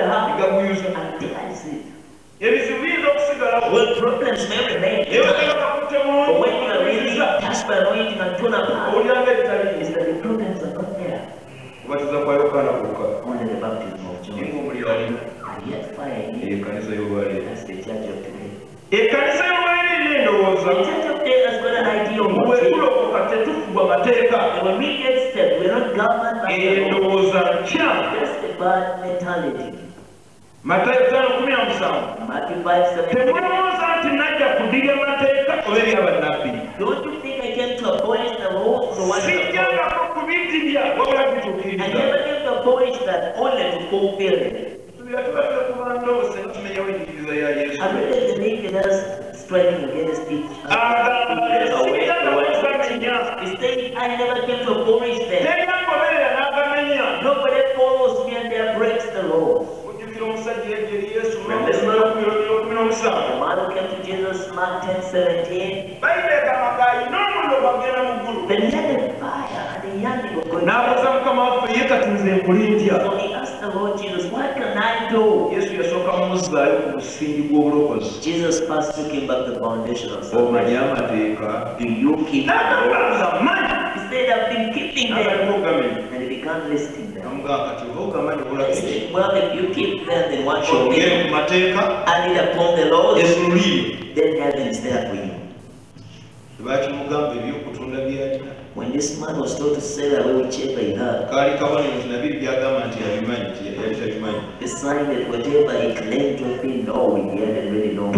strikes the heart Gaguyuza. and kills it. ebizibu Well, problems may remain. naye bagala bakutte But when you are really touched by anointing and torn apart, is that the problems are not there. kubatiza kwa yokaana kwokka Only the baptism of John. And yet fire y'olwaleero That's the church of today. ekanisa y'olwaleero eri endowooza The church of today has got an idea of what bwe it is. tulokoka tetufugwa mateeka when we get stepped, we're not governed by the law. endowooza nkya That's the bad mentality. Matayo ttaano kumi na musanvu Matthew 5 7. temulowooza nti najja kudiga mateeka oba eri abannabbi Don't you think I came to abolish the law for the one of the law? sijjangako kubidibya wabula I bituukiriza never came to abolish that, only to fulfill it. tubira tubadde kuba ndowooza tumenyawo enjigiriza ya yesu I really believe in us striking against each other. He said, I never came to abolish them. Nobody follows me and there breaks the laws. Ojjukira omusajja yajja eri yesu kumi n'omusanvu The man who came to Jesus, Mark 10 17, bayibuli egamba gayina omuliro bagenda mu ggulu the net fire and the yearning of God. n'abuuza mukama waffe ye kati nze nkulindya So he asked the Lord Jesus, What can I do? yesu yasooka mumuzzaayo ku musingi gw'obulokozi Jesus first took him back the foundation of omanyi salvation. Do you keep the n'agamba laws? nze amanyi He said, I've been keeping them. And he began listing them. amugamba kati oba ogamanyi He olaki said, Well, if you keep them, then what should be mateeka added upon the laws? Then heaven is there for you. tebakimugamba ebyokutunda byalina When this man was told to sell away whichever he had, kaali kabonero nti nabiri byagamba nti yabimanyi nti yali tabimanyi the sign that whatever he claimed to have been oh, knowing, he hadn't really known.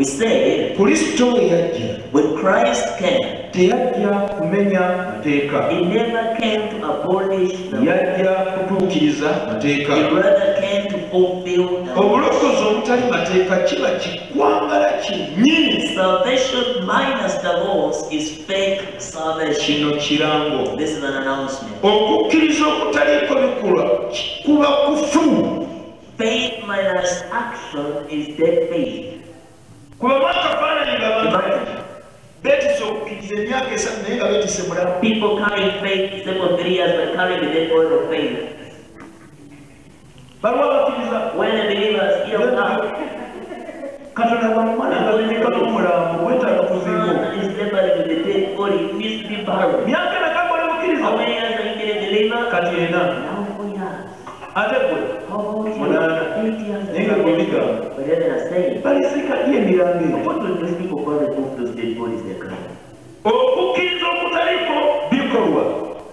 We say, kristo yajja when Christ came, teyajja kumenya mateeka he never came to abolish the law. yajja kutuukiriza mateeka He rather came to fulfill the law. obulokozi obutali mateeka kiba kikwangala kinnyini Salvation minus the laws is fake salvation. kino kirango This is an announcement. okukkiriza okutaliiko bikolwa kuba kufu Faith minus action is dead faith. People carrying faith three years but carrying the dead body of faith. When the believers hear God, katonda bwamumala ngabireka n'omulambo gwetaaga kuziibwa man is laboring with the dead body, it needs to be buried. myaka emeka bali bukkiriza How many years have you been a believer? kati ena Now four years. ate gwe How about you? Munana. Eight years. naye nga gwebigamba But then I say, balisika ddi emirambo egyo what will these people call remove those dead bodies they're crying? okukkiriza okutaliko bikolwa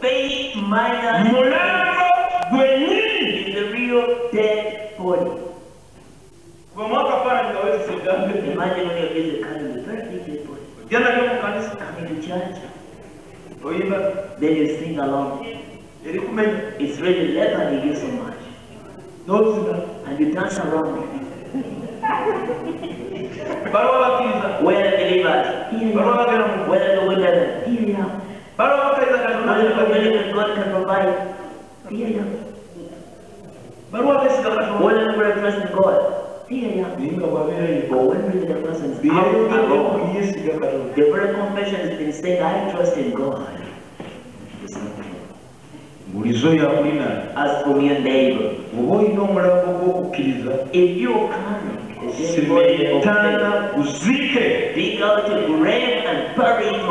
Faith minus mulambo gwennyini is the real dead body. bwemu akafaananyi nga weetise eddambe Imagine when you're busy carrying the very big dead body. ojja nalyo mu kanisa Coming to church, oyimba then you sing along. It's really laboring you so And you dance around. abakkiriza Where the believers, here you baliwo are. abagenda mu Where the wilderness, here you are. baliwo abakkiriza Where the believers God can provide, here you are. baliwo abeesiga katonda Where the in God, here you are. naye nga bwabeerayo But when the is out byeyongedde alone, yeesiga katonda the very confession has been saying, I trust in God. Bulizo yakulina As for your neighbor, oba olina omulambo gw'okukkiriza if you're coming, the dead body of faith, guziike dig out a grave and bury it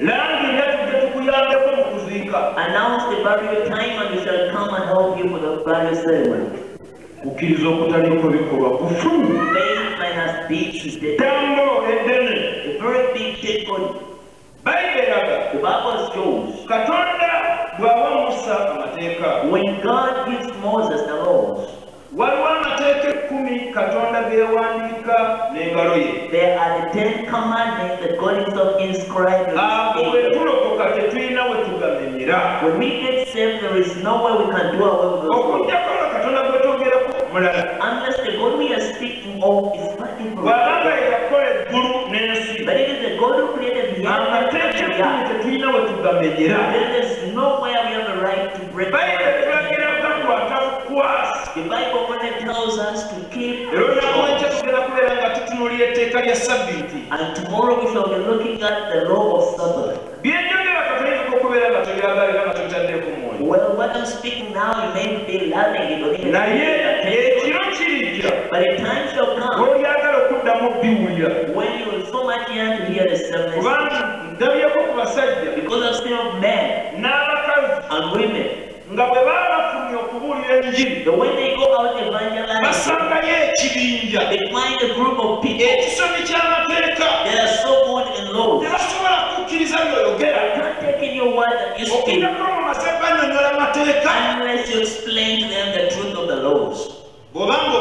langi nga tujja tukuyambeko mu kuziika Announce the burial time and we shall come and help you for the burial ceremony. kukkiriza okutaliiko bikolwa kufu. Faith minus deeds is dead. tambo eddene A very big dead body. Katonda bw'awa musa amateeka. When God gives Moses the laws, waliwo amateeka ekkumi katonda geewandiika n'engalo ye. there are the Ten Commandments that God Himself inscribed on His bwe tulokoka tetulina we tugamenyera. When we get saved, there is no way we can do away with those nga katonda gwetwogerako mulala. Unless the God we are speaking of is fighting for bw'abanga the right to break bayibuli etulagira the gakwata kukwasa The Bible tells us to keep era olinakuwenkya the tugenda kubeera nga tutunulira etteeka lya sabbiiti And tomorrow we shall be looking at the law of Sabbath. byenjogera katolika okubeera nga tobyagala era nga tobitaddeeko mwoyo Well, what I'm speaking now, you may be loving it or even naye attention. ekiro kirijja But a time shall come lwolyagala okuddamu biwulira when you will so much yearn to hear the sermon kubanga ndabyeko ku basajja. because I've seen of men n'abakazi. and women. Nga bwe baba bafulumye okubuulira enjiri that when they go out evangelizing, basangayo ekibinja. they find a group of people. Ekisomi ky'amateeka. That are so good in laws. tebasobola kukkiriza by'oyogera. Can't take in your word that you speak. Okuddako mu mase banyonyola amateeka. Unless you explain to them the truth of the laws. Bw'obanga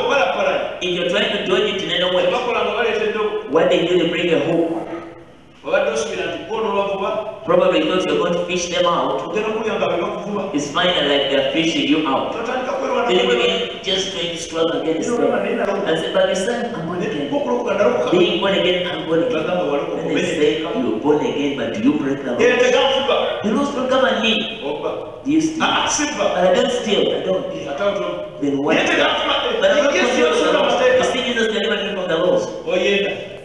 If you're trying to dodge it in any way, tebakola nga baleetedde what they do, they bring a hook. Probably because you're going to fish them out. ogenda okulya nga bwe bakuvuba It's fine like they're fishing you out. Then you begin just trying to struggle against them. And say, but you said, I'm born again. Being born again, I'm born again. Then they say, you're born again, but do you break the law? The laws don't govern me. oba Do you steal? But I don't steal. I don't. Then what? But yesu controlled by the. You see, Jesus delivered me from the laws.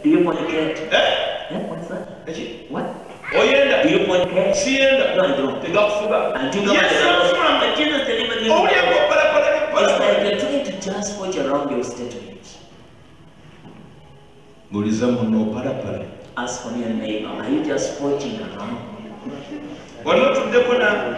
Do you fornicate? Eh? Yeah, what's that? Eki? What? oyenda Do you fornicate? siyenda No, I don't. tegakufuba And you govern yesu the laws. yasula Jesus delivered me oh, from the owulyako laws. opalapala It's like nepalapala you're trying to just watch around your statements. buliza muno opalapala Ask from your neighbor, are you just watching around? wali otuddeko na-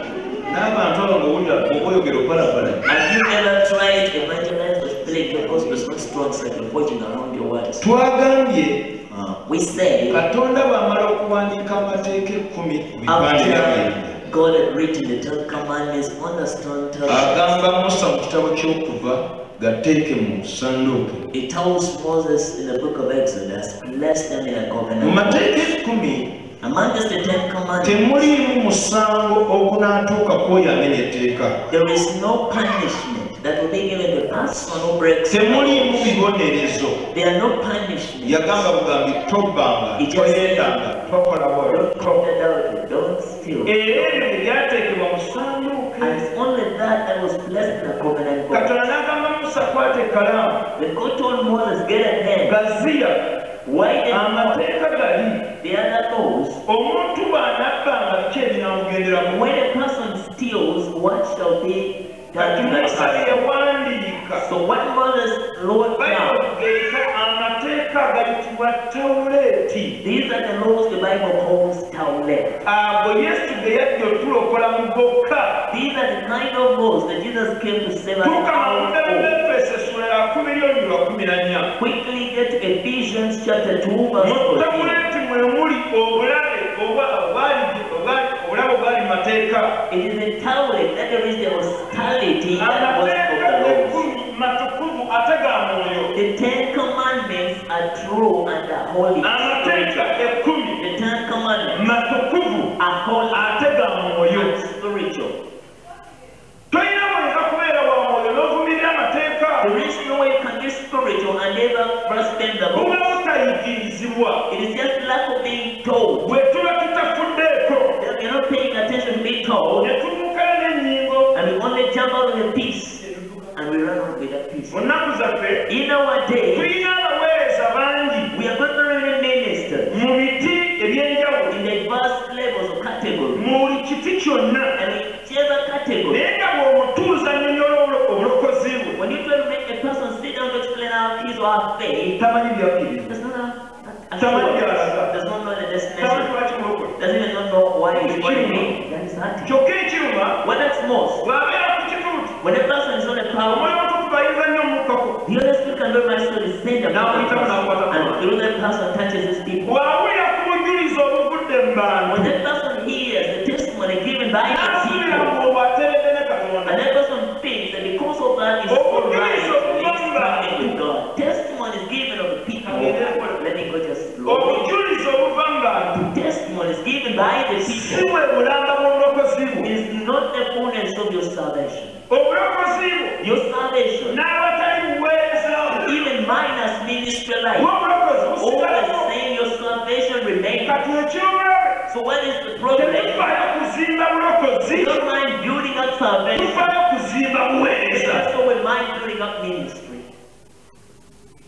n'abantu abo ngowulira okweyogera opalapala Have you ever tried to evangelize but feel like your gospel is not strong, like you're watching around your words? twagambye We say, katonda bw'amala okuwandiika amateeka ekkumi ku bipande bya God had written the Ten Commandments on the stone tablets, agamba musa mu kitabo ky'okuva gateeke mu sanduuke. It tells Moses in the book of Exodus, bless them in a mu covenant. mateeka ekkumi Among us, the Ten Commandments, temuliimu musango ogunaatuuka kwoyo amenya etteeka. There is no punishment that will be given the person who breaks the temuliimu laws. bibonerezo There are no punishments. yagamba bugambi tobbanga It just- toyendanga tokola bwolo Don't commit don't steal. era ebyo byateekebwa mu sanduuke And it's only that that was blessed in the covenant book. katonda n'agamba musa kwata ekkalaamu When God told Moses, get a pen, gaziya why did amateeka gali the other laws? omuntu bw'anabbanga biki ebinaamugenderamu When a person steals, what shall be done kati to that musa yawandiika So what Moses wrote down, amateeka gayitibwa tawuleeti these are the laws the Bible calls Taulet. ago yesu ge yajja otulokola mu gokka These are the kind of laws that Jesus came to save us tuuka mu out muddamu of. b'efeso essula ya kumi lyonyi lwa kumi na nnya Quickly get to Ephesians chapter 2 verse 14. tawuleeti mwe muli obulabe oba obwali obwali- It is in Taulet that there is the hostility that was of the laws. ekkumi matukuvu ate ga mwoyo The Ten Commandments are true and are holy. Paying attention to being told, ne tumuukana n'ennyingo and we only jump out with a piece, and we run out with that peace. mu nnaku zaffe In our day, person touches his people. bw'awulira ku bujulizi obuvudde mu bantu When that person hears the testimony given by the n'asubira people, and that person thinks that because of that is all right, he's standing with God. Testimony is given of the people. Let me go just slowly. obujulizi obuva mu bantu Testimony is given by the people. bwe bulanga bw'obulokozi bwo Is not the fullness of your salvation. Your salvation, even minus ministry life, bw'obulokozi all the busigalawo same, your salvation So what is the problem? kuzimba bulokozi don't mind building up salvation. tufaayo kuzimba buweereza That's why we mind building up ministry.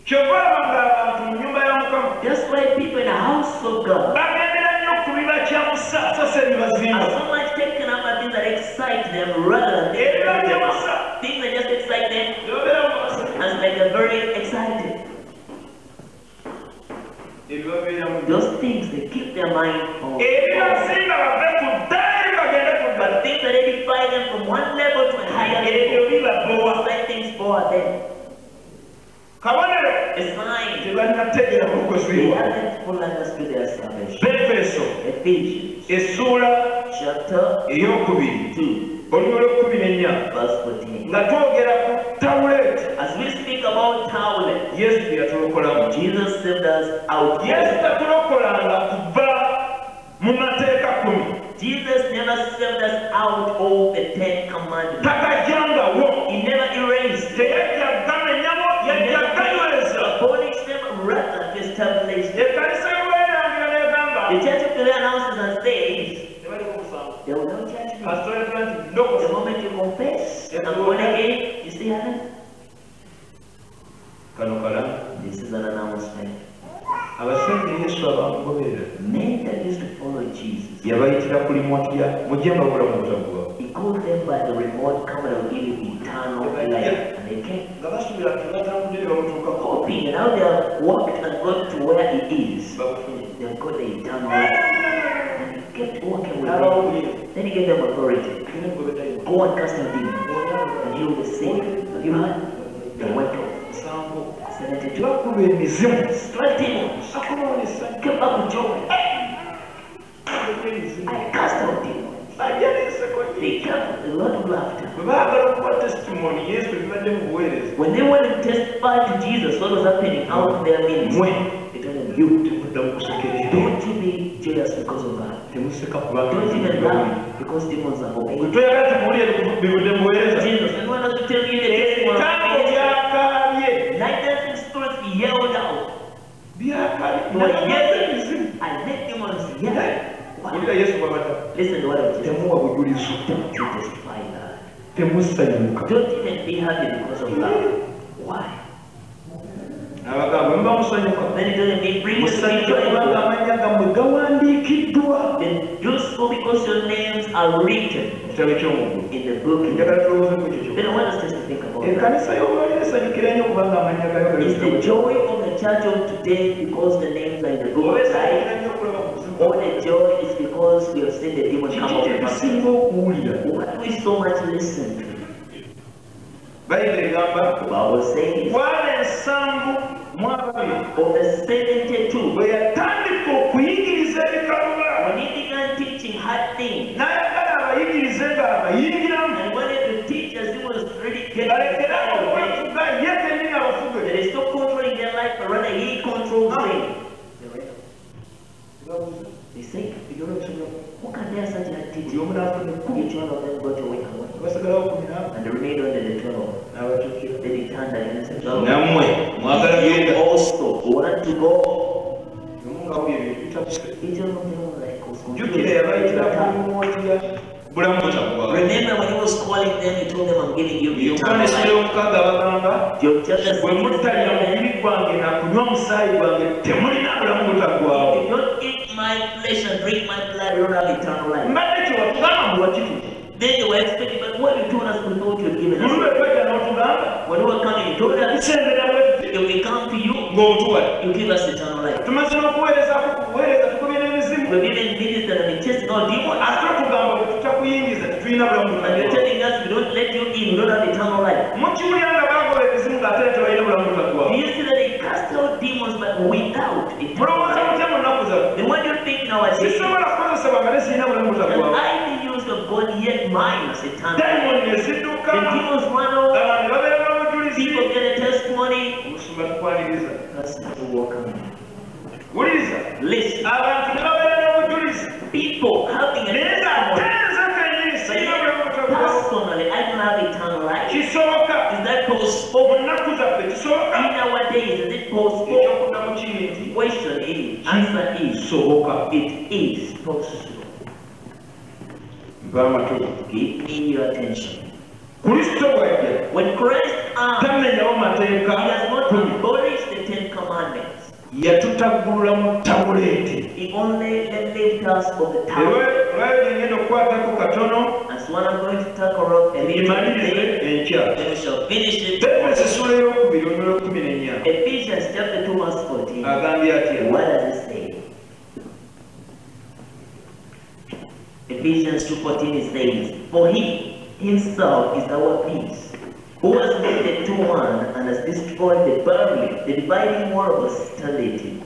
kyova olaba ng'abantu mu nnyumba ya mukama That's why people in the house of God bagendera nnyo ku bibakyamusa so se are so much taken up by things that excite them rather than things that build them up. Things that just excite them byobeera mu masa as like they're very excited. Those things they keep their mind on. ebibazimba bave ku ddala eri bagende ku But things that edify them from one level to a higher level. like things bore them. kabonero A sign tebalina kutegeera bulokozi they bwabwe haven't fully their salvation. befeso Ephesians essuula ey'okubiri 2, olumu olw'okkumi n'ennya verse 14. nga twogera ku tawuleeti As we speak about towel, yesu gye yatulokolamu Jesus saved us out. yesu tatulokolanga kuva mu mateeka kumi Jesus never saved us out of the Ten Commandments. No judgment. kasitolekera nti The moment you confess and born again, you see heaven. kala This is an announcement. abasajja yesu abamugoberera Men that used to follow Jesus, yabayitira ku limotya mujje mbabula mu butaggwa he called them by the remote come and will give eternal life. And they came nga basubira tebatambudde ne bamutuukako hoping, now they have walked and got to where he is. babufunye They've got the eternal life. And he kept walking with them. Then he gave them authority. Go and cast out demons and heal the sick. Have you heard? They went off. musango 72. twakuba emizimu Strike demons. Came back with joy. I cast out demons. bajja n'enseko nyi They with a lot of laughter. bwe baagala okuba testimony yesu ebibadde mu buweereza When they went to testify to Jesus, what was happening out of their mwe they told them, You, don't you be joyous because of that. temuseka kubanga Don't even laugh because demons are gwe obeying. toyagala tukuwulire bivudde mu buweereza Jesus, and want us to tell you the testimony of ebitambo ministry. byakaabye Like that in spirits yelled out. byakaabye They were namaze yelling. emizimu I let demons yell. wulira Wow. yesu bwabata Listen to what I'm saying. temuwa bujulizo Don't you testify that. temusanyuka Don't even be happy because of that. Why? abagamba muba musanyuka Then he told them, they bring us to musanyuka kubanga joy. amanya gammwe gawandiikiddwa Then do so because your names are written in the book. njagala tulowooze ku ekyo Then I want us just to think about that. ekkanisa y'obwalira esanyukira nnyo kubanga amanya gayo gali Is the joy of the church of today because the names are in the book of esanyukira life? nnyo okulaba ku buzibu Or the joy is because we have seen the demon come out of tusinga okuwulira What we so much listen to? The Bible says bwana ensanvu mu ababiri of the 72, bwe yatandika okuyigiriza ebikalula when he began teaching hard things. N'ayagala abayigirize ng'abayingiramu and wanted to teach as he was really getting balekera tired of it, okwefuga ye kennyini abafuge that is not controlling their life, but rather he controls them. They say, what can they such a teach? buli omu n'afuna ekkumi Each one of them got away away. basigalawo kumi n'abo And the remainder under the 12. N'abakyukira Then he turned again and said, "Well, nammwe mwagala you genda also want to go. omu nga buli ebyo bitabuse Each one of them like was jjukira yabayitira ku confused. limotya bulamu butaggwa Remember when he was calling them, he told them, I'm giving you yokaana eternal essula life. y'omukaaga bagamba John chapter 6, bwe muttalya mubiri gwange na kunywa musaayi gwange temulina bulamu butaggwawo If you don't eat my flesh and drink my blood, you don't have eternal life. mbadde kyewatugamba mu wakituwa Then they were expecting, but what you told us we thought you had given us. lulwe twajja n'otugamba When we were coming, you told us, if we come to you, you give us eternal life. tumaze n'okuweereza kuweereza tukubye n'emizimu We've even ministered and been chasing out demons. ate otugamba bwe tutakuyingiza tetulina bulamu And you're telling us we don't let you in, we don't have eternal life. mukiwulya nga bagoba ebizimu ng'ate tebalina bulamu Do you see that they cast out demons but without eternal life? mutya mu nnaku zaffe Then what do you think nowadays? sisobola kukozesebwa nga tesirina bulamu That butaggwawo I run out, abantu babeera n'obujulizi people get a testimony. That's not the walk of wuliriza Listen, abantu ne babeera n'obujulizi people having a naye testimony. ng'ate nze kennyini But sirina bulamu yet, butaggwawo personally, I don't have eternal life. kisoboka Is that possible? mu nnaku zaffe kisoboka In our days, is? It possible? ekyokuddamu kiri nti Question is, answer is, it is possible. Amatuba Give me your attention. kristo bw'ajja When Christ tamenyawo mateeka has not abolished the Ten Commandments. yatutaggulula mu tabuleeti He only relieved us of the tower. lwayo gyengenda okukwatako katono As Ephesians 2.14 it says, For he himself is our peace, who has made the two one and has destroyed the barrier, the dividing wall of hostility,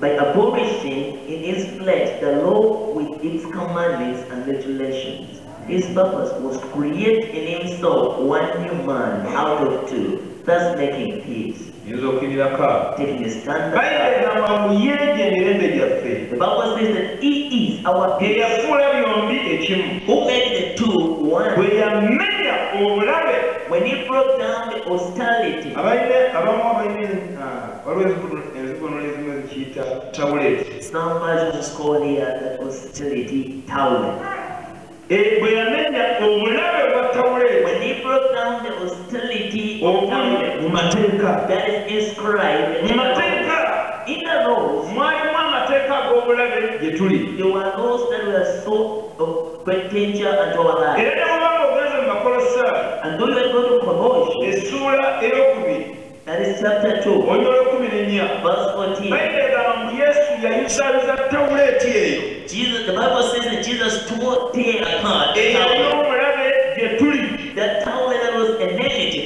by abolishing in his flesh the law with its commandments and regulations. His purpose was to create in himself one new man out of two, thus making peace. Yinza Taking a stand bayibuli egamba ngu yeegye emirembe gyaffe. The Bible says that He is our ye peace, yafuula byombi ekimu. Who made the two one. bwe yamenya obulabe. When He broke down the hostility, abalina abamu abalina ah, waliwo enzigono- enzigono ezimu ezikiyita some versions call here that hostility tower. Bwe yamenya obulabe bwa tabuleeti When He broke down the hostility tower, mateeka that is inscribed mu in the mateeka. In the laws, mwalimu amateeka ag'obulabe gye tuli. There were laws that were so of great danger unto our lives. era ne ogenze mu makolosaayi And though you are going to Colossians, essuula ey'okubiri that is chapter 2, onyolo kumi n'ennya verse 14. bayibuli egamba ngu yesu yayisaabiza tabuleeti eyo Jesus, the Bible says that Jesus tore apart the tower. obulabe gye tuli. That tower that was enmity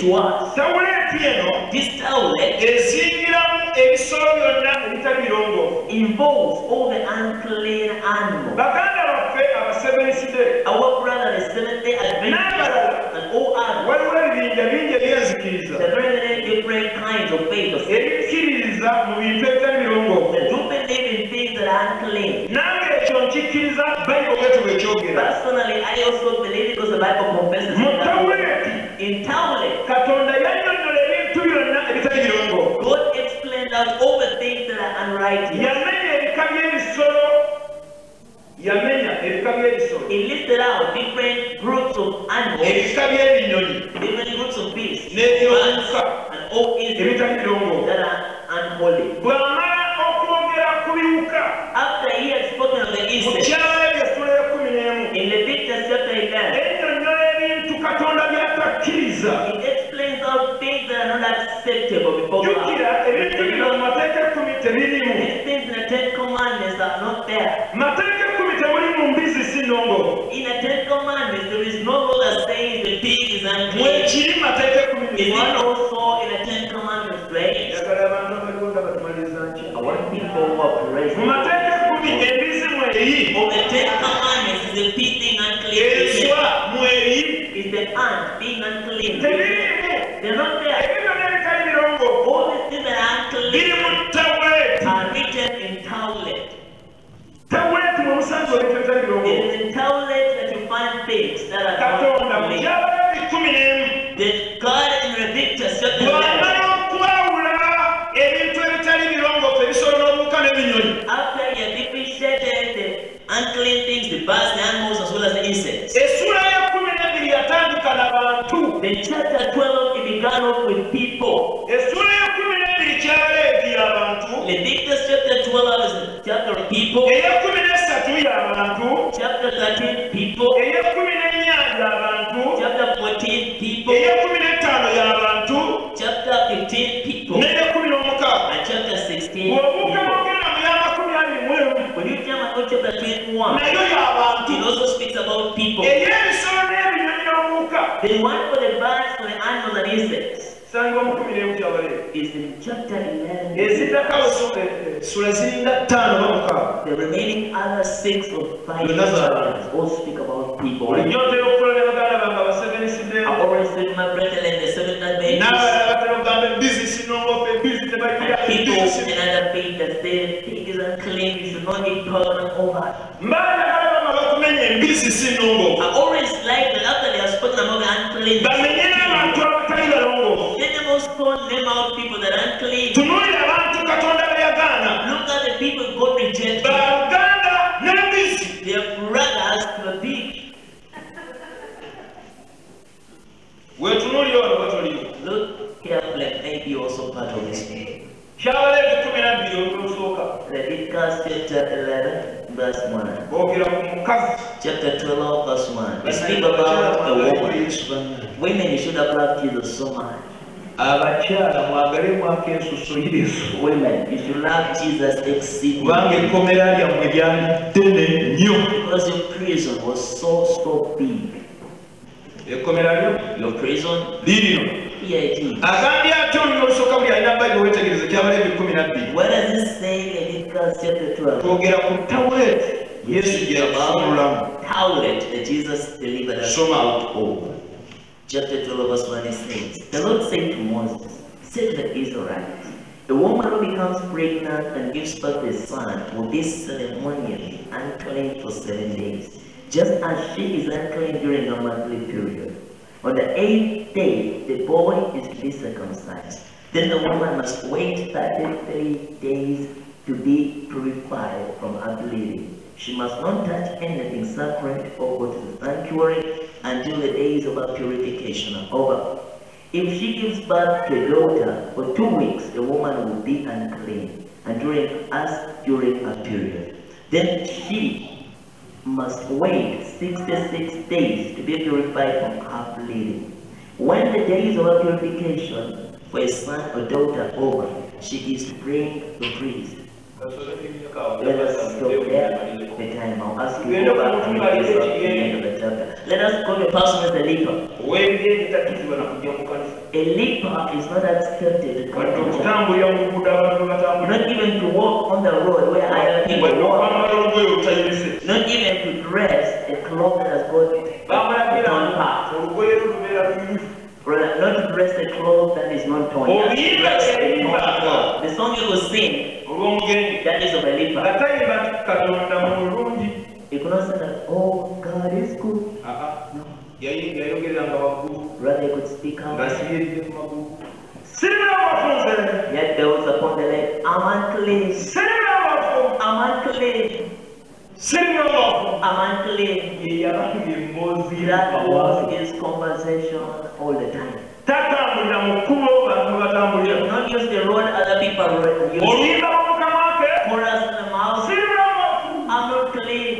to us. tabuleeti eno This tower eh? ezingiramu ebisolo byonna ebitali birongoofu involves all the unclean animals. baganda baffe abasebeniside Our brother, the Seventh day Adventists, and all others, waliwo ebibinja bingi ebyenzikiriza are very many different kinds of faith. ebikkiririza mu bintu ebitali birongoofu do believe in things that are unclean. Nkikkiriza bayibuli bwetu bwekyogera Personally, I also believe it because the Bible confesses mu in that. tabuleeti In Tower, katonda yannyonnyola ebintu byonna ebitali birongoofu God explained out all the things that are unrighteous. yamenya ebika by'ebisolo. Yamenya ebika by'ebisolo. He listed out different groups of animals, ebika by'ebinyonyi. Different groups of beasts, n'ebyomuka and all insects ebitali birongoofu that are unholy. bw'amala okwogera ku biwuka. After he had spoken mu kyalo ebyessula ekumi n'emu in Leviticus chapter 11, ennyonnyola ebintu katonda by'atakkiriza it explains out things that are not acceptable before jjukira ebintu bino mu mateeka ekkumi tebirimu These things in the Ten Commandments are not there. mateeka ekkumi tebuli mu mbizzi si nnongoofu In the Ten Commandments, there is no law that says the pig is unclean. mwekiri mateeka ekkumi Is it being unclean. Is the ant being unclean. They're not there. ebintu by'ebitali birongoofu All the things that are unclean are written in Taulet. tabuleeti mwe musanze ebintu ebitali It is in Taulet that you find things that are not mu Chapter 12, it began off with people. Chapter 12 is chapter people. Chapter 13, people. Chapter 14, people. Chapter 15, people. And chapter 16, people. When you chapter 21, it also speaks about people. The one for the chapters all speak about people. bulijjo ntera okukola ne baganda bange abasevenisiddeo I always say to my brethren in the seventh and babies, n'abalala batera okugamba ebizisi nongofe ebizi tebagira people ebizisi in other faith that say pig is unclean, you should not eat pork and all that. mbaagala bamala okumenya embisi si nongofu I always like that after they have spoken about the unclean, bamenye n'abantu abatali balongoofu let them name out people that are unclean. tunuulira abantu katonda be Look at the people God rejected. baluganda n'embisi They are brothers to a pig. wetunuulira wano batoliyo Look carefully, maybe you're also part of this people. kyabaleevi kumi nabbiri olulusooka Leviticus chapter 11, verse 1. boogera ku mukazi Chapter 12, verse 1. We speak about a woman. Women, should have loved Jesus so much. Abakyala mwagalemu ensuso yesu Women, you love Jesus exceedingly. kubanga ekkomera lyammwe lyali ddene nnyo Because your prison was so, so big. ekkomera lyo Your prison, liirino here it is. agambye ate olulimi olusooka buli alina bayibuli wetegereze kyabaleevi kumi nabbiri What does it say in Leviticus chapter 12? twogera ku tawuleti yesu gye yabafunulamu Towlet that Jesus delivered us Soma. out of. Chapter 12, verse 1 it says, The Lord said to Moses, Say to the Israelites, a woman who becomes pregnant and gives birth to a son will be ceremonially unclean for seven days, just as she is unclean during her monthly period. On the eighth day, the boy is to be circumcised. Then the woman must wait 33 days to be purified from her bleeding. She must not touch anything sacred or go to the sanctuary until the days of her purification are over. If she gives birth to a daughter for two weeks, the woman will be unclean, and during us during her period. Then she must wait 66 days to be purified from her bleeding. When the days of her purification for a son or daughter over, she is to bring the priest. Let us stop there. The time I'll ask you to go back to the end of the chapter. Let us go to Pastor Mr. Leaper. ow'ebigenge takkizibwa na kujja mu kanisa A leper is not accepted to come wadde to church. okutambulira mu luguudo abantu batambulira Not even to walk on the road where other people walk. okwambala olugoye olutayibise Not even to dress a cloth that has got torn part. olugoye lubeera lumyufu Brother, not to dress a cloth that is not torn. You have to Obuyimba dress a ebiyimba. torn cloth. The song you will sing, olw'omugenyi that is a nga nti katonda mulungi You cannot say that, oh, God is good. Aa, yayi- yayogereranga waggulu Rather, could speak out. ng'asibiridde ku magulu sirina wafunze Yet those upon the leg, I'm unclean. sirina wafu I'm unclean. sirina wafu I'm unclean. yeyabanga emboozi That was his conversation all the time. tatambulira mu kkubo bantu He batambulira will not use the road other people use. oluyimba lw'omukama ke Chorus in the mouth. sirina wafu I'm not clean.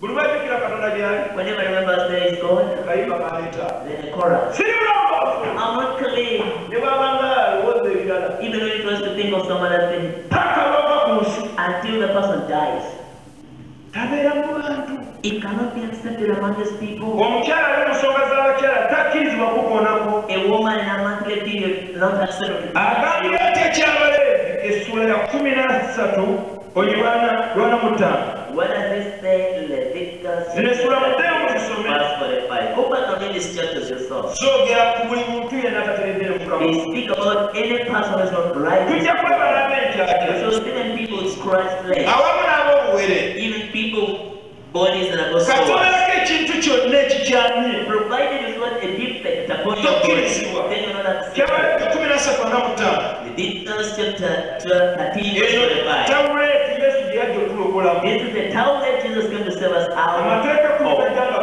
buli lwajjukira katonda Whenever I remember there is God, then a chorus. I'm not clean. Even when it was to think of some other thing. Until the person dies. It cannot be accepted among his people. A woman in a monthly period not accepted. What does it say? Leviticus Zino sura muddeyo muzisome. verse 45. Go back and read these chapters yourself. zoogera ku buli muntu yenna tatereddere mukama speak about any person who is not right. tujja kwebalaba enkyakya So even people with Christ flesh, awamu n'ab'obuwere bodies that are gospel, katoberako ekintu kyonna ekikyamye provided it's not a defect upon your body, then you're not accepted. kyabaleevi kumi nasatu ana mu ttaano chapter 12, 13, verse eno 45. tawuleeti yesu gye yajja okulokolamu This is the that Jesus came to save us out amateeka kumi of. Oh. gajja nga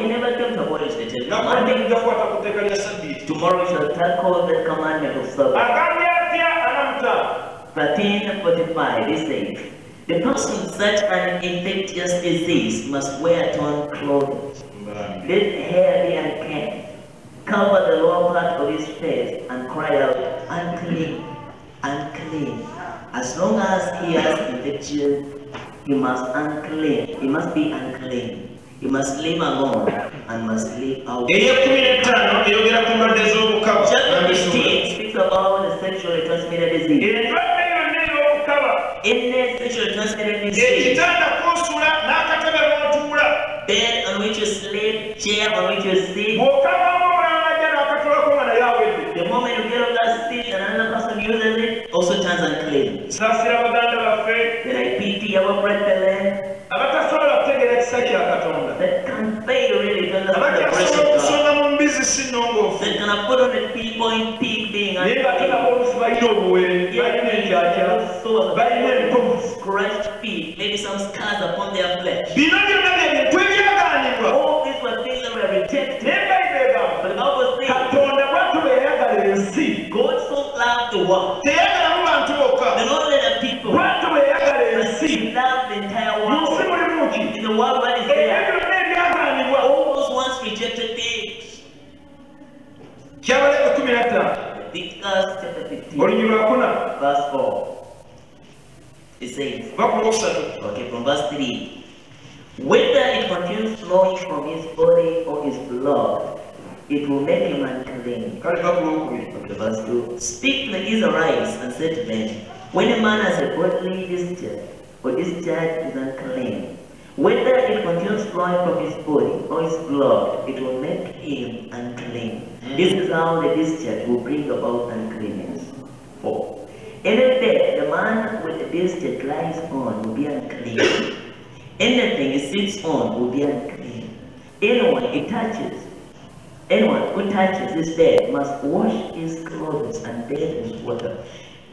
He never came to abolish the Ten nakuwadde Commandments. tujja kukwata ku tteeka lya sabbiiti Tomorrow we shall tackle the commandment of Sabbath. agambye atya ana mu ttaano 1345, he says, The person with such an infectious disease must wear torn clothing. Let hair be unkempt. Cover the lower part of his face and cry out, unclean, unclean. As long as he has infection, he must unclean he must be unclean. He must live alone and must live out. eyekumi n'ettaano eyogera ku ndwadde z'obukaba Chapter 15 speaks about the sexually transmitted disease. endwadde yonna ey'obukaba In the sexually transmitted disease, ekitanda mw'otuula bed on which you sleep, chair on which you sit, bw'okavamu omulala najja n'akatulako nga naye awedde the moment you get on that seat and another person uses it, also turns unclean. saasira baganda baffe Then I pity our brethren eh? abatasobola kutegeera ekisa kya katonda that can't fail really to understand the grace of God. okusonga mu mbizi si nnongoofu That can put on the pinpoint peak being naye unclean. Olusi balina obuwere balina Crushed feet, maybe some scars upon their flesh. bino byonna bye bintu ebyagaanibwa All these were things that were rejected. naye bayibuli egamba But the Bible says, katonda bwattu bwe yayagala ensi God so loved the world. teyagalamu bantu bokka The Lord let the people. bwattu bwe yayagala ensi He loved the entire mu nsi world. mulimu ki In the world, what is there? byonna All those once rejected things. Chapter 15, olunywi lwakuna verse 4. It says, va ku lwokusatu okay, from verse 3. Whether it continues flowing from his body or his blood, it will make him unclean. kale va ku lwokubiri Okay, verse 2. Speak to the Israelites and say to them, When a man has a bodily discharge, or discharge is unclean, whether it continues flowing from his body or his blood, it will make him unclean. Mm. This is how the discharge will bring about uncleanness. 4. Any bed the man with the discharge lies on will be unclean. Anything he sits on will be unclean. Anyone it touches Anyone who touches this bed must wash his clothes and bathe with water.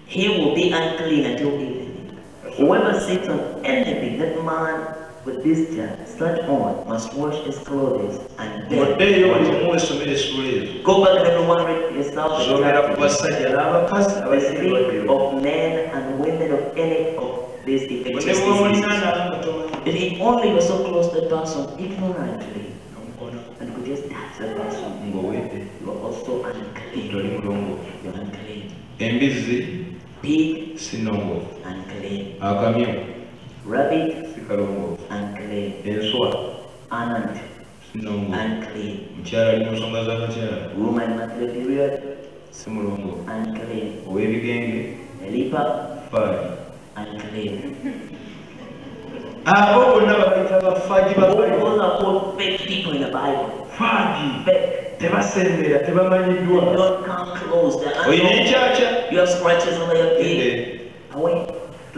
He will be unclean until evening. Whoever sits on anything that man with this child sat on must wash his clothes and bathe. oddeeyo with buli water. mumu esomera essula ezo Go back and everyone read yourself the zogera ku chapter. basajja n'abakazi They abasinga speak of men and women of any of these infectious ne diseases. mulinaana nga tomanyi If he only was so close to the person ignorantly and could just touch the person, you are also unclean. mulongoofu You're unclean. Pig, unclean. akamyu Rabbit, unclean. Anant, unclean. mukyala ali mu nsonga z'abakyala Woman, monthly period, si mulongoofu unclean. ow'ebigenge A leper, faali unclean. abo ah, oh, bonna babayita bafaaji All bafaali those are called fake people in the Bible. faagi Fake. tebasembera They tebamanyiddwa don't come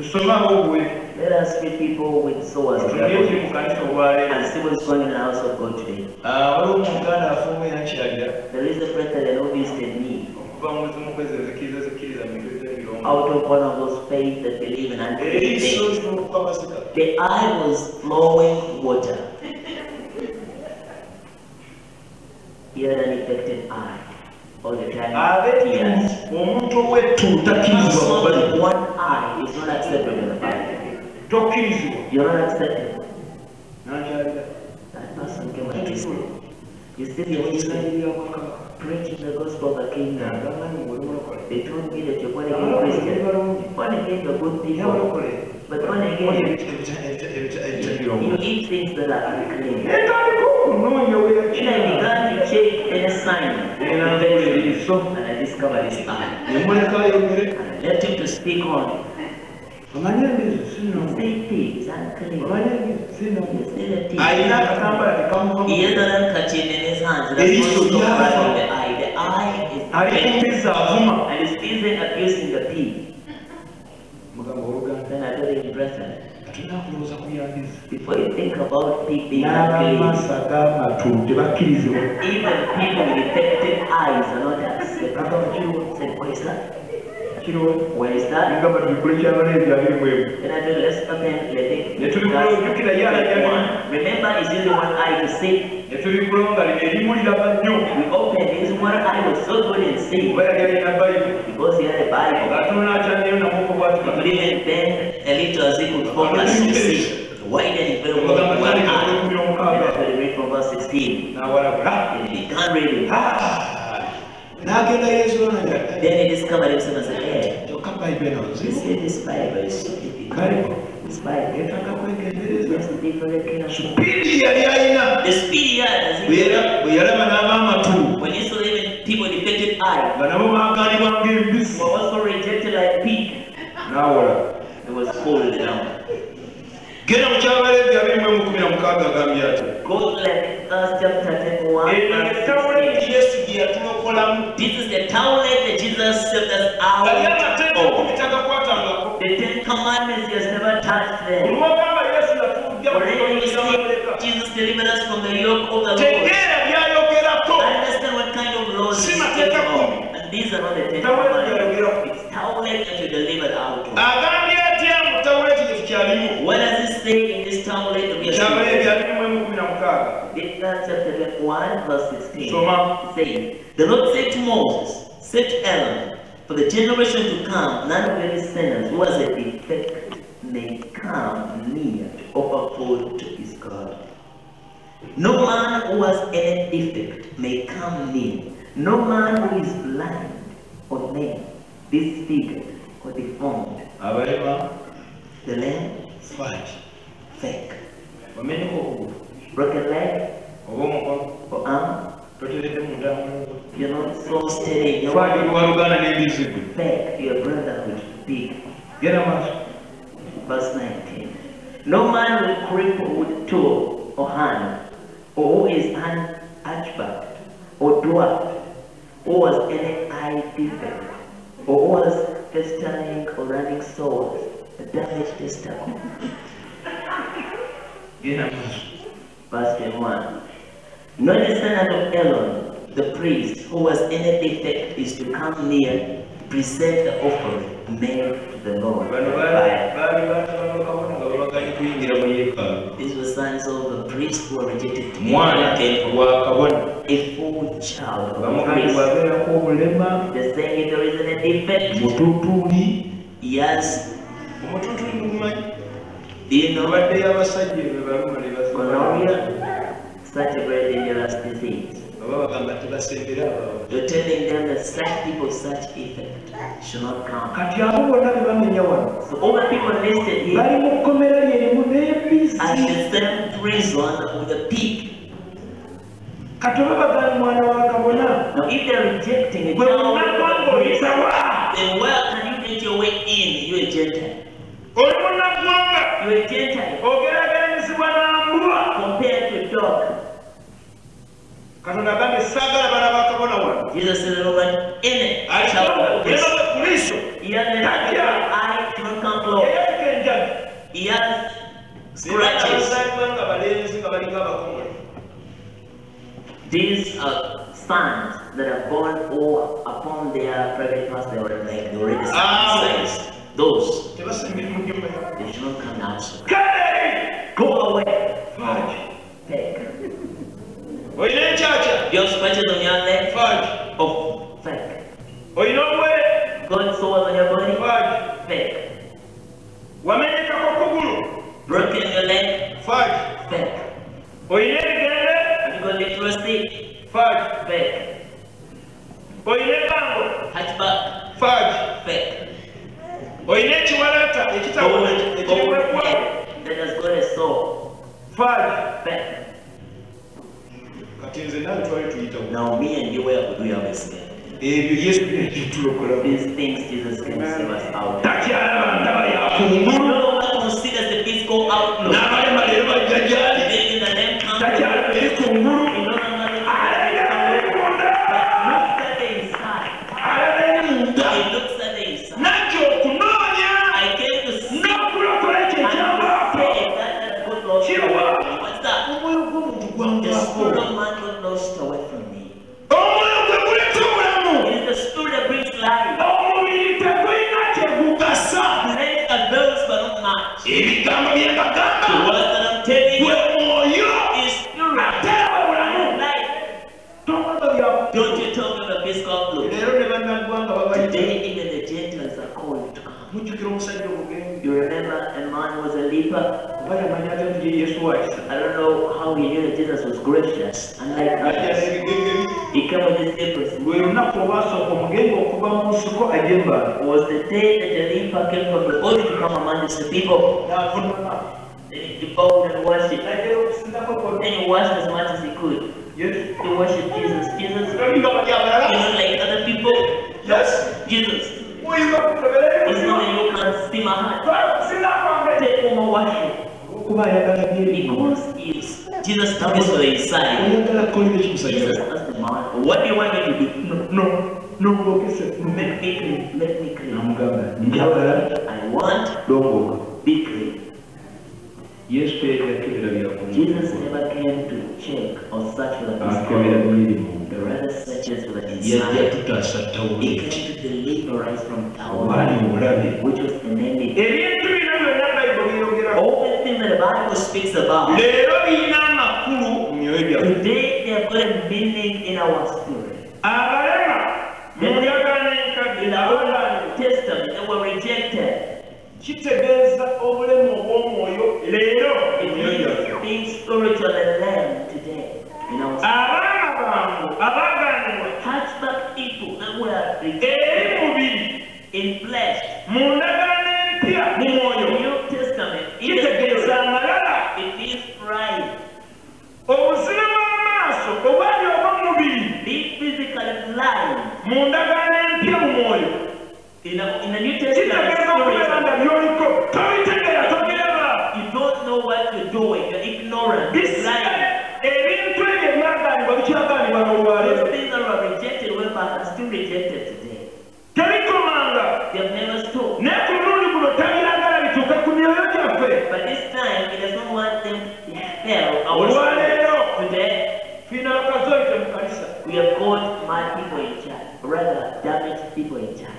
close. They're olina unknown. enkyakya You have scratches on your feet. Ende, Away. tusome abo obwe Let us meet people with sores on tunaye their kiri body mu kanisa olwaleero and see what's going in the house of God today. Ah, waliwo omuganda afuumu yakyalira There is a brethren who visited me okuva mu zimu kwezi ezikiriza zikiriza mu bintu by'ebirombo out of one of those faith that believe in unclean eriiso things. ly'okukamazika The eye was flowing water. He had an infected eye all the time. Tears. ab'ettu omuntu ow'ettu A takkirizibwa person kubali with one eye is not accepted in the Bible. tokkirizibwa You're not accepted. n'akyalira That person came and kissed me. You still ekirayirira bwakabaka preaching the gospel of the kingdom. agamba ni muli mulokole They told me that you're born again Christian. Born again, you're good people. But born again, you eat things that are unclean. etandika okunoonya Then I weyakira began to check any sign. era eriiso And I discovered his eye. nemuleka ayogere And I left him to speak on. omanyi embizi sinongo Say pigs, unclean. omanyi embizi sinongo You still a pig. alina akatambala tekamuva He has an handkerchief in his hands. That's It is also to be covering the eye. The eye is ali infected. kumbiza avuma And he's busy abusing the pig. mugamba oluganda Then I told him, brethren, tulina kulowooza kuyambiza before you think about pig being unclean, n'abamaaso ag'amatu tebakkirizibwa even people with infected eyes are not accepted. agamba kiriwo I said, where is that? Where is that? ngamba tubikule kyabaleezi abiri bwebu Then I him, let's open ne Leviticus tubikula ojjukira ye alajja one. Remember, he's using one eye to see. ne tubikula nga lino erimuliraba nnyo We opened his one eye was so good in seeing oba yali alina bayibuli because he had a Bible. ng'atunula akyaliyo namuko bwati He even bend a little as he could focus to see. Widened very well with one eye. That's what read from verse 16. n'awalabula And he began reading. yezulanaya Then he discovered himself and said, hey, kyokka bayibuli eno you nzibu see this Bible is so difficult. kale His Bible. yeetaaga kwegendereza Just be very careful. supiidi yali alina The speed as bwe he yala- bwe yalaba n'ab'amatu when he saw even people defective eye nga nabo baaganibwa ng'embisi were also rejected like pig. n'awola It was pulled down. genda mu kyabaleevi abiri mu kumi na mukaaga agambye ati Go to like Acts chapter 10, 1 eno 16. yesu gye yatulokolamu This is the towelette Jesus saved us gali amateeka of. okumi tagakwatangako The Ten Commandments, he has never touched them. olwogamba yesu yatujja Whenever you kuamaleka see Jesus delivered us from the yoke mukaaga Exodus chapter 1, verse 16. Soma. Saying, The Lord said to Moses, Say to Aaron, for the generation to come, none of any sinners who has a defect may come near to offer food to his God. No man who has any defect may come near. No man who is blind or lame, disfigured or deformed. abalema The lame, faaki fake. Wamenyeko okugulu Broken leg oba omukono or arm, toteredde mu ntambula you're not so steady. in your faaki luwaluganda n'embizigwe back your brotherhood big. genda maaso Verse 19. No man will cripple with toe or hand, or who is an hunchbacked, or dwarf, or has any eye defect, or who has festering or running sores, a damaged testicle. Verse 21. No descendant of Aaron, the priest, who any defect, is to come near, present the offering made to the Lord. bano by baali fire. baali batabano kabona nga babaganye kuyingira mu yeekaalu These were sons of the priest who were rejected to be mwana taken wa kabona a full child of the priest. bwabeerako They're saying there is defect, yes, omututuuli mumanyi do you know obaddeyo abasajja ebyo baluma ne gonorrhea? Such a very dangerous disease. oba bagamba tebasembera abawo You're telling them that such people such effect should not come. kati abo bonna be bamenya wano So all the people listed here bali mu kkomera lyerimu n'embisi are the same prison with the pig. kati oba bagana mwana wa kabona Now if they're rejecting a gwe child of munnaggwanga the priest, oyita wa then where can you get your way in? You're a Gentile. oli munnaggwanga You're a Gentile. ogeraganyizibwa compared to a dog. katonda agambye saagala bana ba kabona wano Jesus said, Lord, in it, child of alinaga priest. kristo He has an eye to not come close. He has scratches. nga balenzi nga balinga abakomole These are sons that are born all upon their private parts. They were like already Ah. Circumcised. Those tebasembera mu nyumba yawe they should not come out. kale Go away. faaki Fake. olina enkyakya You have scratches on your leg faaki of fake. olina obwere Got sores on your body. faaki Fake. wamenyekako okugulu Broken your leg. faaki Fake. olina ebigende Have you got leprosy? faaki Fake. olina ebango Hatchback. faaki Fake. Olina ekiwalaata Gold, ekitawona gold ekiriweebwa head that has got a sore. faaki Fake. kati nze nawe twali tuyitawo Now me and you where could we have escaped? ebyo yesu byekitulokolamu These things Jesus can save us out. takyalaba ndaba No yakungulu longer considers the physical outlook. n'abalema leero bajja gyali Living in the name comes takyalaba eri kungulu nti ye yesu wakisa I don't know how he knew that Jesus was gracious. Unlike others, n'ebigenge he came with this difference. lwe lunaku olwasooka omugenge okuva mu nsiko ajja embaala It was the day that the leper came from the body to come amongst the people. Then he bowed and worshipped. n'agera okusindako konna Then he washed as much as he could. yesu He worshipped Jesus. Jesus, bali he's like other people. Yes. Jesus, muyinza okutobera he's not ebizibu like you can see my heart. Take and worship. Because he's, Jesus ekikusanyusa asked the man, what do you want me to do? no nongokese Make me clean. Make me clean. I want be clean. byakumu Jesus never came to check or search for the rather searches for the inside. He came to deliver us from our which was an enemy. That the Bible speaks about, leero birina amakulu mu myoyo gyaffe today they have got a meaning in our spirit. abalema mu ndagaano enkadde the abalanibwa Old Testament, they were rejected. kitegeeza obulemu obw'omwoyo leero mu It myoyo gyaffe means being spiritual and lame today. In our spirit. abaana bangu abagaanibwa Hatchback people that were rejected in flesh ndagaano empya mu In mwoyo the New Testament, in the kitegeeza spirit, amalala it means pride. obuzira bw'amaaso obwali obw'omubiri Being physically blind. Mu ndagaano empya mu mwoyo. In the, in the New Testament, kitegeeza okubeera nga byoliko tobitegeera tobiraba you don't know what you're doing. You're ignorant. You're Bisi- blind. ebintu ebyo ebyagaanibwa bikyagaanibwa n'olwaleero Those things that were rejected way back are still rejected today. tebikomanga They have never stopped. naye ku mulundi guno tabiragala bituuke ku myoyo gyaffe But this time, it does not want them to fail our spirit. olwaleero Today, fiina bakazoite mu kanisa we have got mad people in charge, rather damaged people in charge.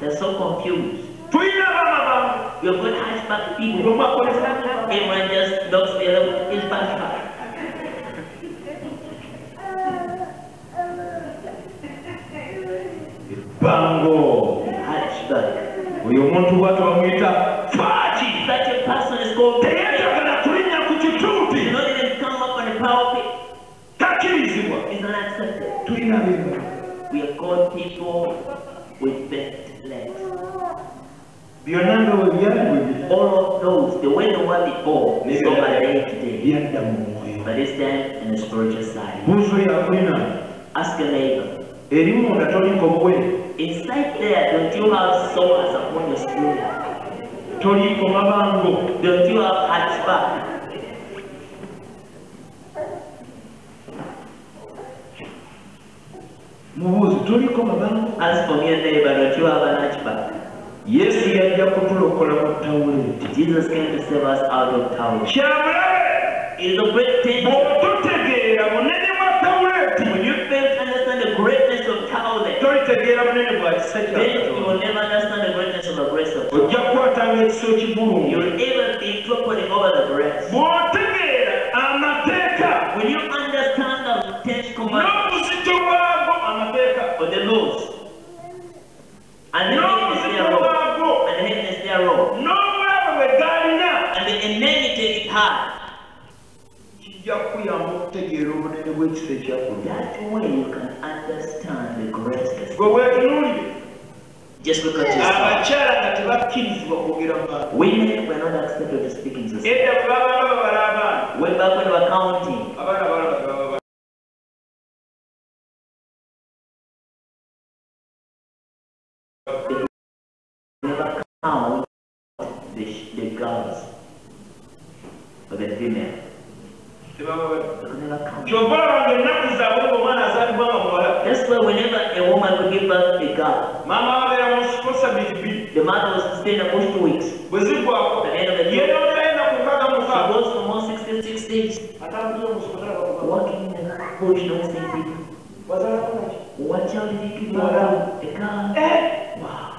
They're so confused. tulina abaana bangu We have got hatchback buli people. Everyone just knocks the other with his backpack. bango Hatchback. oyo omuntu bwati bamuyita faaki Such a person is called We people with bent legs. byonna nga bwe byali bwe biri All of those, the way they were before, so are they today. byadda mu mwoyo But this time in the spiritual side. buuzo yakulina Ask a neighbor. eri munda toliko bwe Inside there, don't you have sores upon your spirit? toliko mabango Don't you have hatchback? Mubuuzi toliko mabango Ask for me a neighbor, don't you have an yesu yajja kutulokola mu tawuleti Jesus came to save us out of town. kyabulabe It is a great thing bw'otutegeera bunene bwa tawuleti when you fail to understand the greatness of town. tolitegeera bunene bwa kisa Then you will never understand the greatness of the grace of God. ojja kukwatanga ekiso you'll even be trumpeting over the grace. bw'otegeera amateeka When you understand the Ten Commandments n'obuzito bwago amateeka or the laws and the heaviness n'obuzito thereof bwago and the heaviness thereof n'obulabe bwe galina and the enmity it had, kijja kukuyamba okutegeera obunene bw'ekisa ekyakulya that way you can understand the bwetunuulire Just look at yourself. abakyala nga tebakkirizibwa kwogera Women were not accepted to speak in society. edda bwe babanga Way back when they were counting, ennaku zaabwe ng'omwana azaalibwa nga muwala That's why whenever a woman would give birth to a girl, maama wabeera mu nsiko sabiri bbiri the mother was to stay in the bush two weeks. bwe ziggwako At the end of the day, yeenoonerayo ennaku nkaaga she mukaaga goes for more 66 days, atambulira mu nsiko talaba walking in the bush, not seeing people. wazaalako naki What child did you give birth to? A girl. Wow.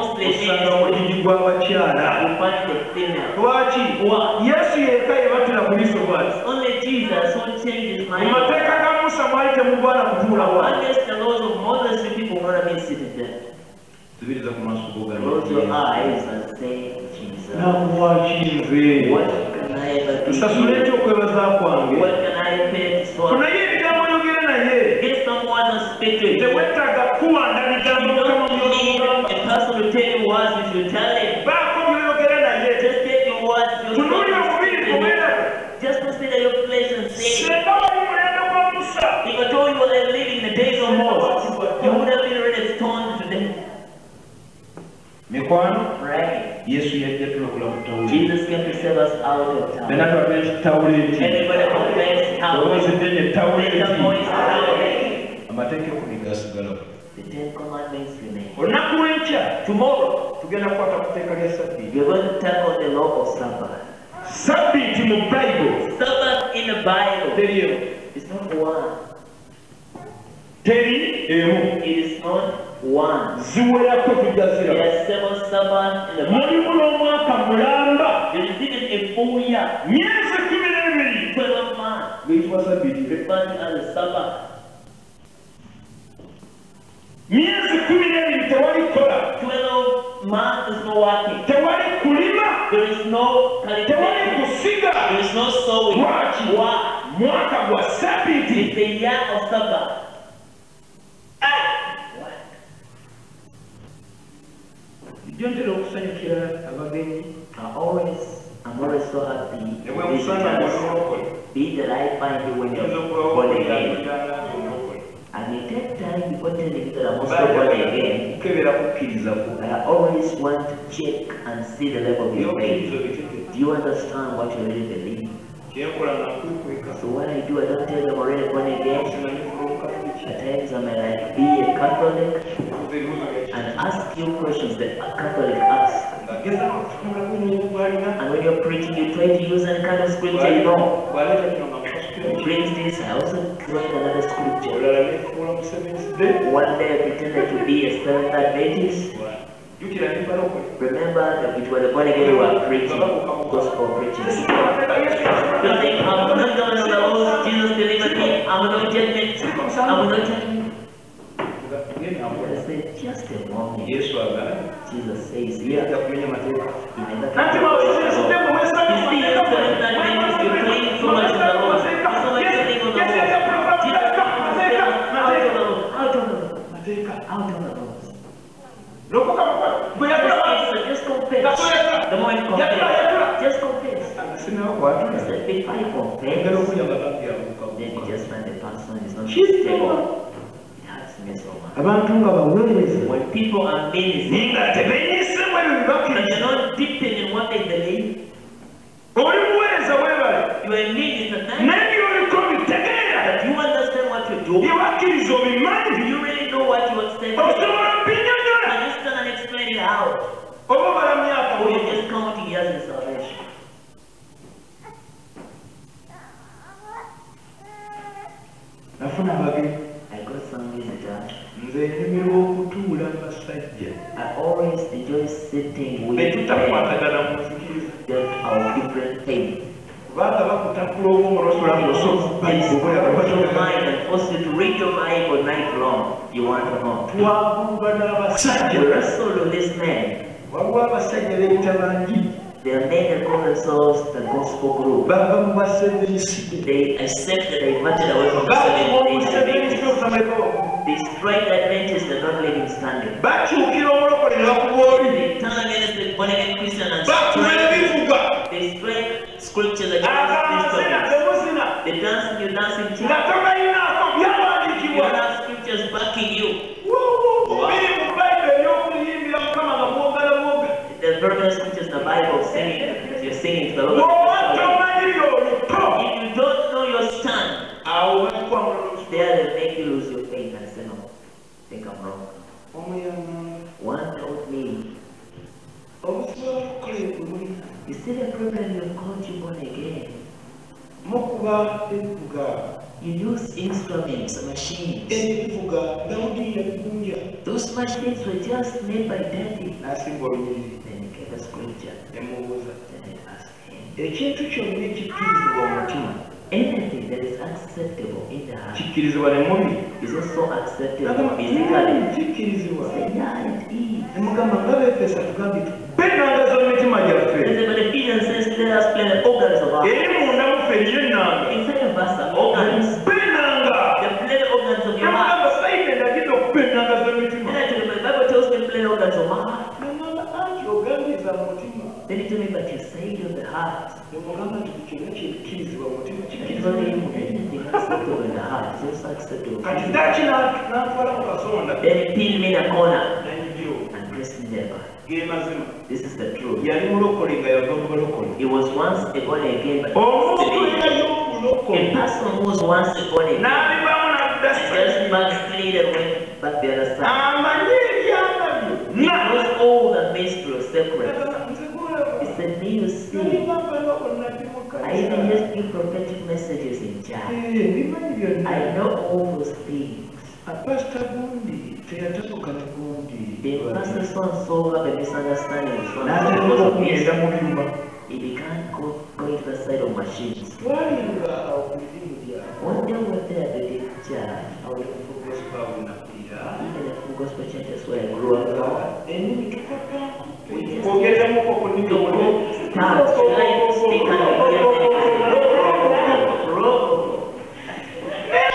osanga omuliri lwaki? Yesu yekka yebatula ku bwati. Mu ga musa mwali temugwana kutuula wali tubiriza ku okwebaza kwange. Funayo ebigambo oyogere naye. Teweetaaga kuwanda bigambo a person to tell you words, you should tell him. baako by'oyogere naye Just take your words, your tunuulira omubiri gugenda Just consider your flesh and say, singa wali mulembe gwa musa if I told you what I live in the days of Moses, you would have been ready stoned to death. mikwano Right? yesu yajja tulokula mu tawuli Jesus came to save us out of time. bena twabe kitawuli eki Everybody confess how owoozi ddene tawuli Make a eki voice loud. amateeka ekumi gasigalawo The Ten Commandments remain. olunaku lw'enkya Tomorrow, tugenda kukwata ku tteeka lya sabbiiti we're going to tackle the law of Sabbath. sabbiiti mu bayibuli Sabbath in the Bible teri emu is not one. teri emu eh, It is not one. ziwerako tujja There ziraba are seven Sabbaths in the Bible. mulimu n'omwaka mulamba There is even a full year, myezi kumi n'ebiri 12 months, gayitibwa sabbiiti referred to uh, as a Sabbath. Myezi kumi n'ebiri tewali kola months no working. tewali kulima There is no tewali kusiga There is no sowing. lwaki Why? mwaka gwa sabbiiti It's the year of Sabbath. Eh. What? bijjo ntera okusanyukira abagenyi I always, I'm always so happy ne to bwe musana visitors. olokole Be that I find you when oyinza you're okubawo born again. olokole I may take time before telling you that I'm also born again. kukkiriza But I always want to check and see the level of your faith. Do you understand what you really believe? So what I do, I don't tell them already born again. At times I may like be a Catholic kuza ebibuzo bya and ask you questions that a Catholic asks. ngagezao okutunula bunyonyi bwalina And when you're preaching, you try to use any kind of scripture you know. Brings this, I also bring another scripture. olala nefuula mu seventh day One day I pretended to be a Seventh Adventist. Remember that it was the born again who were preaching, gospel preaching. You think I'm not going to the Jesus delivered me, I'm not judgment, I'm not judgment. I said, just a moment. Jesus says here, yinza kumenya mateeka he never nati can bawesesudde mu You see, you Seventh Adventist, you cling so much to the Lord. You so much cling on the Lord. Jesus, out of the Lord, out of the Lord, out of the Lord. Lokoka bwe yatula So just confess. The more you confess, just confess. sinawo kwatula I said, if I engero confess, okulya magambo yabuuka then you just find the person is not stable. It hurts me so much. abantu nga baweereza When people are ministering, nga tebenyisemu ebyo and bibakkiriza you're not deepened in what they believe, oli muweereza weebale you are in minister now, naye byoliko bitegeera but you understand what you do. You are byebakkiriza Do obimanyi you really know what you accept? osobola out? oba obala myaka Or just counting years in salvation? nafuna I got some visitors. nze nnyumirwa okutuula mu basajja I always enjoy sitting with be them tutakwatagana mu nzikiriza are of different faith. Kubanga bakutakula oba omulosula ng'osoma bayibuli Put your mind and force you to read your Bible night long. You want to know. twagumba n'abasajja. We wrestled with this man. waliwo abasajja beeyita bangi. They are men that call themselves the gospel group. mu They accept that they wanted away from the seven obutameko They strike Adventists that don't live in standing. bakyukira omulokole ne bakuba They turn against the born again Christian and bakuba strike. ebivuga They strike scriptures against abazina Christians. temuzina They dance in your dancing nga church. tobalinaako You byawandiikibwa have scriptures backing you. biri mu bayibuli ebyokuyimbira mukama nga mwogala mwoga There's very many scriptures in the Bible singing. You're to the Lord. If you don't know your stand, make you lose your and say, no, I think I'm wrong. One You see the problem you've you again. You use instruments, machines. Those machines were just made by olunyiriri Then a scripture. Nemubuuza Then he asked him, ekintu kyonna ekikkirizibwa omutima anything that is acceptable in the heart kikkirizibwa ne mubi is also acceptable physically. "Mm, kikkirizibwa yeah, it is. nemugamba nga beefeesa tugambye tupe enanga gyaffe Ephesians says, let us play the organs of our eri munda muffe eriyo enanga Inside of us are organs. pe enanga The play the organs of your heart. nemugamba sayite ndagiza okupa enanga z'emitima Then I told him, the Bible tells me to play the organs of my heart. nemugamba anti ogambiza mu mutima Then he told me, but you say it of the heart. nemugamba nti kyonna kyekikkirizibwa mu mutima That is kikkirizibwa only anything acceptable in the heart. It's also acceptable. kati he pinned me in a corner and ge mazima This is the truth. He was once a born again, but a person who was once a born again, and just backslid and went back the other side. He knows all the mystery of. He said, me you see, I even to give prophetic messages in church. I know all those things. apasita gundi teyatatuka ne gundi The pastor so and so have a misunderstanding so and so n'atandika because of okugenda this. mu byuma He began go, going to the side of machines. twalinga awo ku bizibu byabwe One day we were there at the church. Even the full gospel churches where I grew up. ennimi tukotaako kwogezamuko ku nnimi To go start, trying to speak and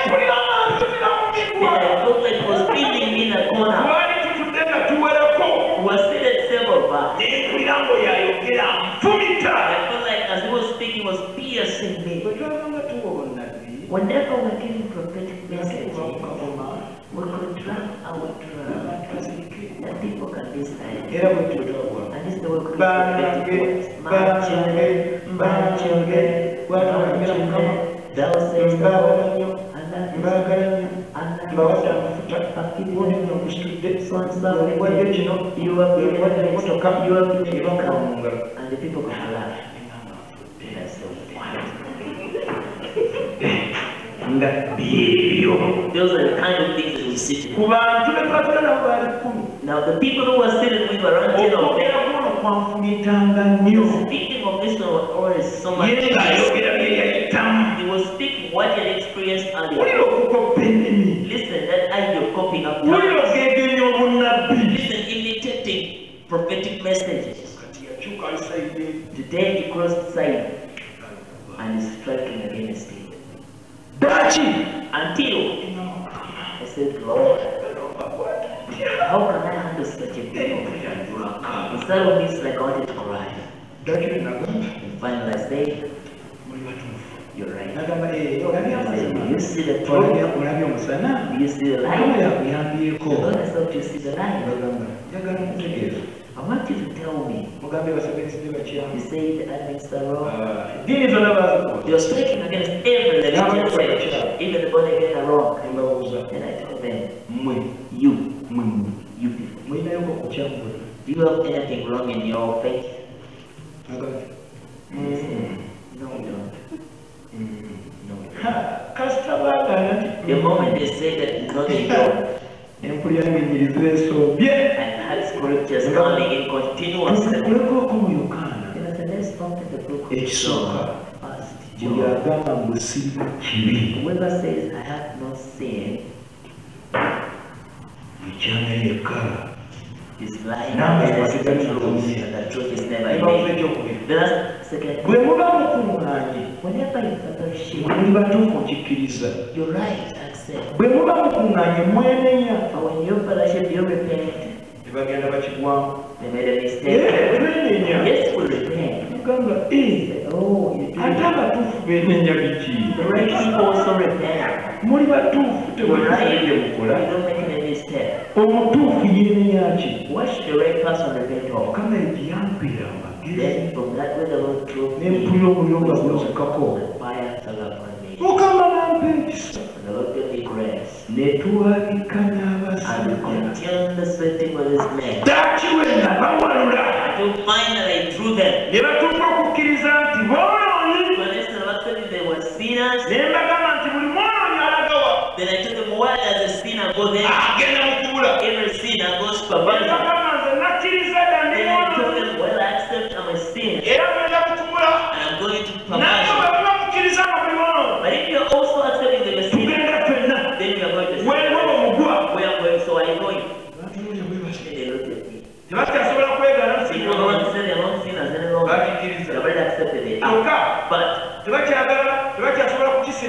mpulira nga nsubira mu Then I felt like he was feeding me in a corner. twali tutudde nga tuwerako We were seated several of us. nempulira ng'oyayogera nfumita I felt like as he was speaking, he was piercing me. bwe twabanga tuwa obunabbi Whenever we're giving prophetic messages, tuba mu kagoma we could drum our drum abantu bazirike that people can be silent. era bwe tutwagwa And this is the way we bange prophetic words. My bange children, my children, bwatwogera my mukama children, thou sayest the nnyo and that is mbaagala nnyo and mbawadde that amafuta is ubundi nno musitudde so and so wadde kino you have given wadde this, emmotoka you have given eba this, mu ngalo and the people can laugh. And I said, what? nga byebyo Those are the kind of things that we sit in. ku bantu be twatula nabo baali kkumi Now the people who were sitting with around ten of okwogera them. Kuno kwanfumitanga nnyo Speaking of this one was always so much. ye ng'ayogera bye yayitamu He was speaking what he had experienced wulira earlier. okukopa ennimi Listen, that idea of copying up wulira tongues. ogegenya obunnabbi Listen, imitating prophetic messages. kati yakyuka alisaide Today he crossed side and is striking against it. Until I said, Lord, how can I handle such a people? Instead of it's like I wanted to cry. And finally I said, You're right. "Eh, I said, Do you see the omusana Do you see the The Lord has helped you see the mutegeeza I want you to tell me. You eddiini zonna bazikuwa You're speaking against every. Even the born again are wrong. Then I told them, mmwe You, mmwe mmwe you people, mulinayo okukyamu do you have anything wrong in your And they said, No, we don't. No, we don't. kasita baagala nti The moment they say that no, they don't, empulira ebinyiriza esobye and had scriptures coming in continuous. tukulekoko mu yokaana Then I said, Let's come the book of ekisooka buli agamba mbu sirina kibi Whoever says, I have no sin, is Now, against the I truth, want to and the truth is never in ebabuza The last second, bwe muba mukuŋŋaanye whenever you fellowship, bwe muli batuufu kikkiriza you're right, accept. bwe muba mukuŋŋaanye mwenenya But when you fellowship, you repent. tebagenda bakigwamu. They made a mistake. twenenya Yes, we repent. mugamba "Eh, Oh, you do ate it. abatuufu benenya biki The right people also repent. muli batuufu You're right. temulisaide You mukola don't make any mistake. omutuufu yenenya ki What should the right person repent of? mukama egiyampeera amagezi Then from that way the Lord drove me. n'empulira omuliro nga gwozukako The fire fell upon me. mukama nampa ekisa And the Lord gave me grace. and continued the sweating with his men. dakiwe nga bawalula Until finally threw them. okukkiriza nti boonoonyi When they said actually they were sinners, ne mbagamba nti buli mwonoonyi alagawa then I took them where does a sinner go mu kubula Every sinner goes to perversion.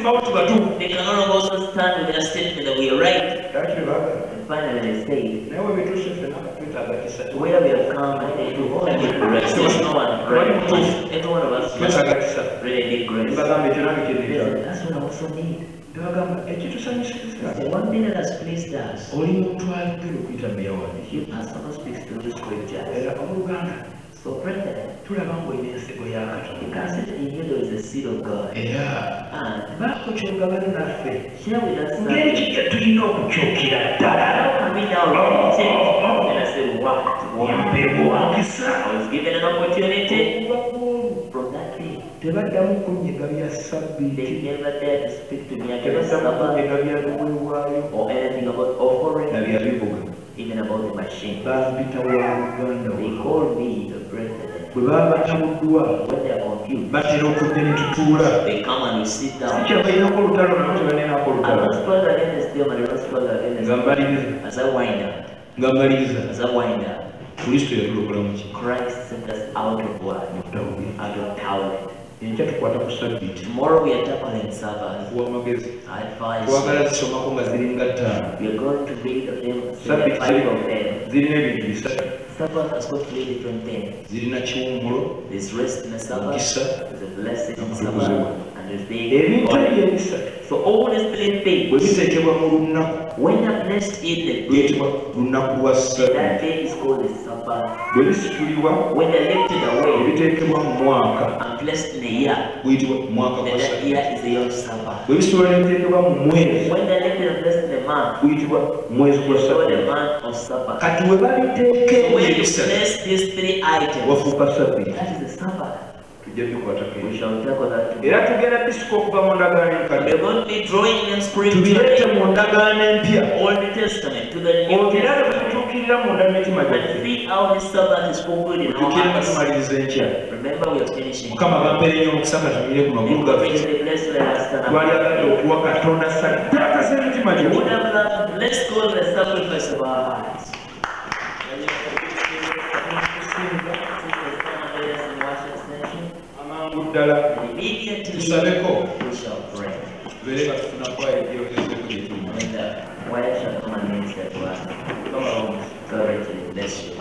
Tebakyasobola kukisimbawo tubatuufu they can no longer also stand with their statement that we are right. lwaki tebaagala And finally they say, naye we bituuse ffenna katwetaaga kisa where we have come and they do all need grace. There's no one right. Every one of us twetaaga must kisa really need grace. mbagamba ekyo nange They kyenetaaga said, That's what I also need. tebagamba ekitusanyusiza The one thing that has pleased us, oli muntu ayogera okuyita meyawani you pastor who speaks through the scriptures. era omuluganda So brethren, tulaba ng'olina ensego ya you katonda can see that in you there is a seed of God. era And baako kyogabana naffe share with us ngeri something. kijja tulina okukyukira ddala How can we take and I say, what? yampeebwakisa I was given an opportunity. From that day. tebaddamu kunnyiga bya sabbiiti They never dared to speak to me. against tebaddamu kunnyiga bya luweewaayo or anything about offering, na bya bivuga even about the machine. bampita wa luganda They call me the brethren. bwe baba batabuddwa When they are confused, batera okudde ne tutuula they come and we sit down. sikyabalinako olutalo nabo tebanenako I olutalo don't struggle against and I don't struggle against nga mbaliriza As I wind up, nga mbaliriza as I wind up, kristo yatulokola muki Christ sent us out of what? dawudi Out of Tower. enkya tukwata ku sabbiiti Tomorrow we are tackling Sabbath. I advise twagala you. zisomako nga ziringa ttaano We are going to read of them, sabbiiti five of them. zirina ebintu bisatu Sabbath has got three different things. zirina kiwummulo There's rest in the Sabbath, there's a blessing in. Sabbath, and there's day. ebintu ebyo ebisatu So all these three bwe things, biteekebwa mu lunaku when blessed in the day, luyitibwa lunaku lwa that day is called the Sabbath. When they're lifted away and blessed in a year, guyitibwa mwaka then gwa that year is the year of Sabbath. bwe bisitulwa nebiteekebwa mu mwezi When they're lifted and blessed in a month, it's called the month of Sabbath. kati we babiteeka So when you bless these three items, that is the Sabbath. bijja bikwatakensa era tugenda bisuka okuva mu ndagaano enkatubireete mu ndagaano empya. Ogera tutuukirira munda mitima gyafetukire nga tumaliriza enkya. Mukama bampeera ennyo omukisa nga tumire ku magulu gaffe. twali agadde okuwa katonda saddaaka z'emitima gyaffe immediately tusabeko we shall pray. tubeere nga tufuna kwayo ebyogezeeko gye And the wife shall come and minister to us. God richly bless you.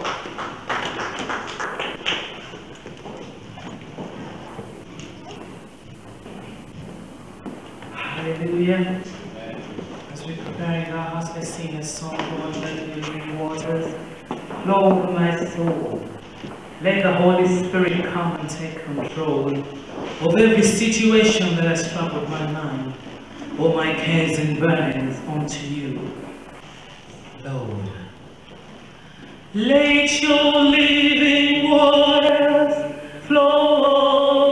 Hallelujah. As we prepare our hearts, let's sing a song, Lord, let the living waters flow over my soul. Let the Holy Spirit come and take control of every situation that has troubled my mind. All my cares and burdens unto you, Lord. Let your living waters flow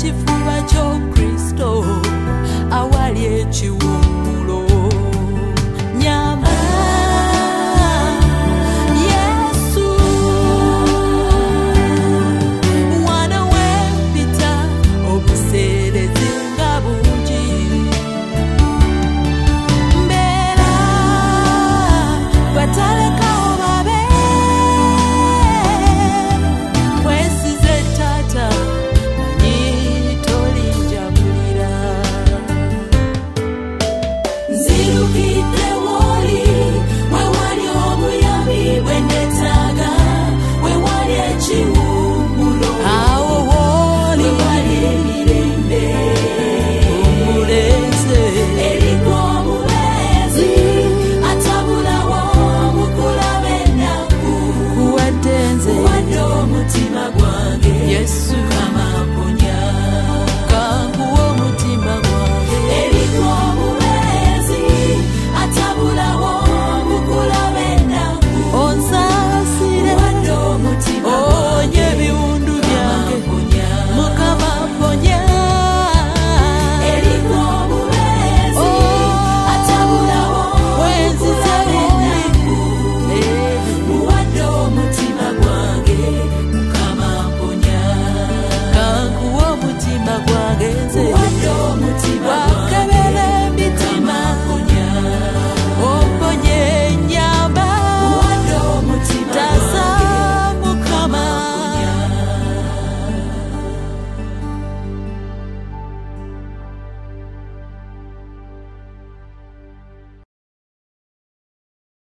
kifuba ky'okristo awali ekiwummulo